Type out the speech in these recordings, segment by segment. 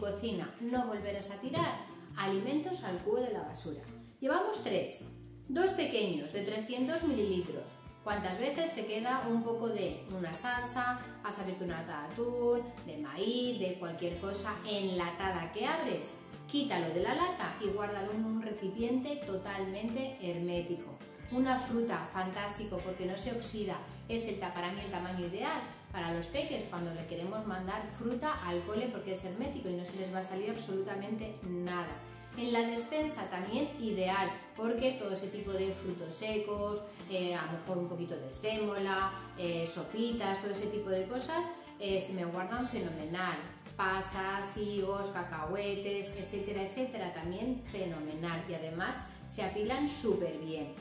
cocina no volverás a tirar alimentos al cubo de la basura. Llevamos tres, dos pequeños de 300 mililitros. ¿Cuántas veces te queda un poco de una salsa, has abierto una lata de atún, de maíz, de cualquier cosa enlatada que abres? Quítalo de la lata y guárdalo en un recipiente totalmente hermético. Una fruta, fantástico, porque no se oxida, es el, para mí el tamaño ideal para los peques cuando le queremos mandar fruta al cole porque es hermético y no se les va a salir absolutamente nada. En la despensa también ideal porque todo ese tipo de frutos secos, eh, a lo mejor un poquito de sémola, eh, sopitas, todo ese tipo de cosas eh, se me guardan fenomenal pasas, higos, cacahuetes, etcétera, etcétera, también fenomenal y además se apilan súper bien.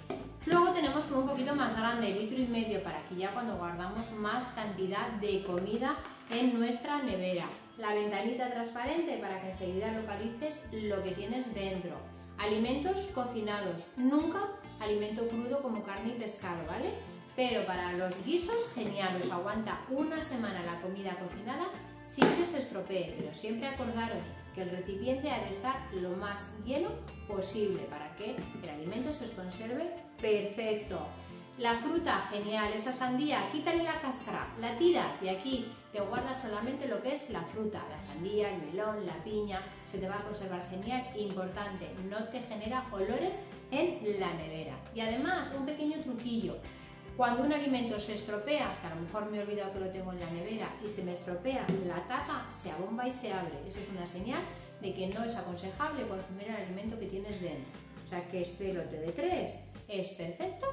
Luego tenemos un poquito más grande, litro y medio, para que ya cuando guardamos más cantidad de comida en nuestra nevera. La ventanita transparente para que enseguida localices lo que tienes dentro. Alimentos cocinados, nunca alimento crudo como carne y pescado, ¿vale? Pero para los guisos, genial, os aguanta una semana la comida cocinada sin que se estropee, pero siempre acordaros que el recipiente ha de estar lo más lleno posible para que el alimento se os conserve perfecto. La fruta, genial, esa sandía, quítale la cáscara, la tiras y aquí te guardas solamente lo que es la fruta, la sandía, el melón, la piña, se te va a conservar genial, importante, no te genera olores en la nevera. Y además, un pequeño truquillo, cuando un alimento se estropea, que a lo mejor me he olvidado que lo tengo en la nevera y se me estropea, la tapa se abomba y se abre. Eso es una señal de que no es aconsejable consumir el alimento que tienes dentro. O sea que este lote de tres es perfecto